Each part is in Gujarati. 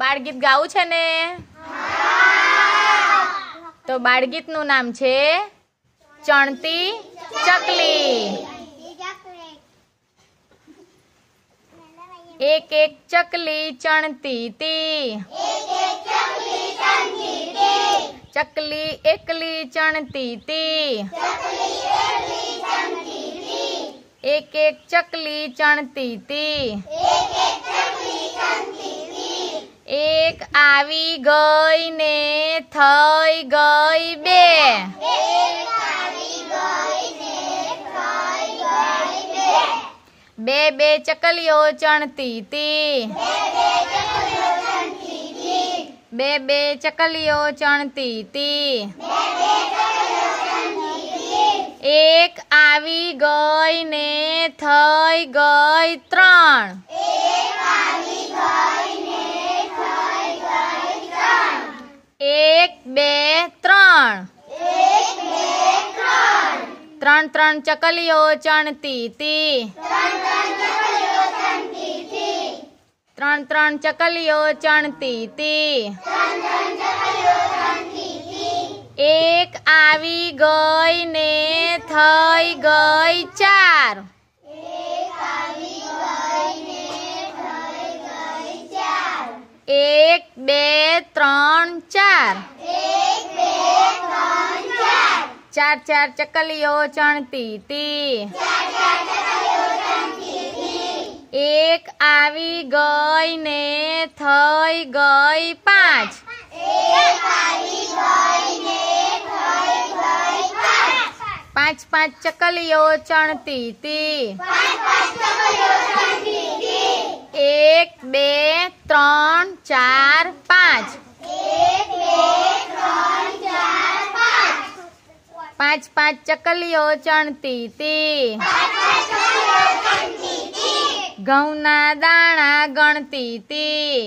બાળગીત ગાવું છે ને તો બાળગીતનું નામ છે ચણતી ચકલી એક એક ચકલી ચણતી તી ચકલી એકલી ચણતી તી એક એક ચકલી ચણતી તી એક આવી ગઈ ને થઈ ગઈ બે. બે બે ચકલીઓ ચણતી તી. બે બે ચકલીઓ ચણતી તી. એક આવી ગઈ ને થઈ ગઈ ત્રણ. એક બે ત્રણ. ત્રણ. ત્રણ ચકલીઓ ચણતી તી. ત્રણ ત્રણ ચકલીઓ ચણતી તી. એક આવી ગઈ ને થઈ ગઈ ચાર. ત્રણ, ચાર. ચાર ચાર ચકલીઓ ચણતી તી. એક આવી ગઈ ને થઈ ગઈ પાંચ. પાંચ પાંચ ચકલીઓ ચણતી તી. પાંચ પાંચ ચકલીઓ ચણતી તી ઘઉંના દાણા ગણતી તી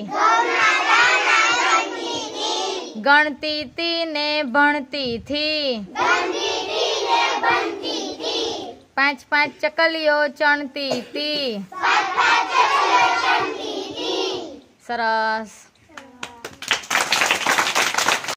ગણતી તી ને ભણતી થી પાંચ પાંચ ચકલીઓ ચણતી તી સરસ